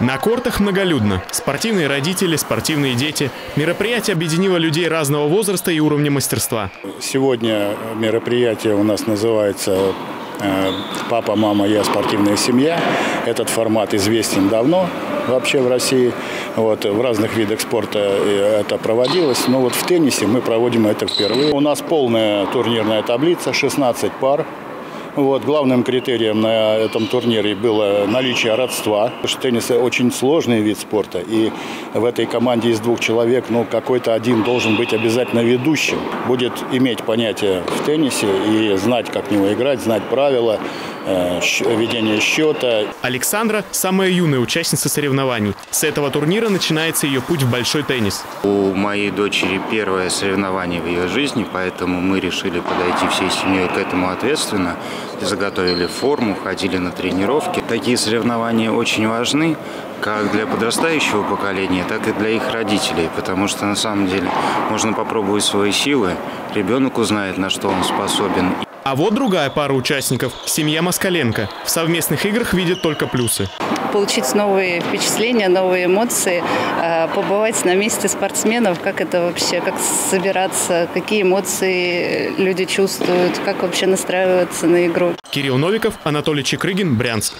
На кортах многолюдно. Спортивные родители, спортивные дети. Мероприятие объединило людей разного возраста и уровня мастерства. Сегодня мероприятие у нас называется э, «Папа, мама, я спортивная семья». Этот формат известен давно вообще в России. Вот, в разных видах спорта э, это проводилось. Но вот в теннисе мы проводим это впервые. У нас полная турнирная таблица, 16 пар. Вот, главным критерием на этом турнире было наличие родства. Потому что теннис очень сложный вид спорта. И в этой команде из двух человек ну, какой-то один должен быть обязательно ведущим. Будет иметь понятие в теннисе и знать, как в него играть, знать правила, э, ведение счета. Александра – самая юная участница соревнований. С этого турнира начинается ее путь в большой теннис. У моей дочери первое соревнование в ее жизни, поэтому мы решили подойти всей семьей к этому ответственно заготовили форму, ходили на тренировки. Такие соревнования очень важны как для подрастающего поколения, так и для их родителей, потому что на самом деле можно попробовать свои силы, ребенок узнает, на что он способен. А вот другая пара участников – семья Москаленко. В совместных играх видит только плюсы получить новые впечатления, новые эмоции, э, побывать на месте спортсменов, как это вообще, как собираться, какие эмоции люди чувствуют, как вообще настраиваться на игру. Кирилл Новиков, Анатолий Чекрыгин, Брянск.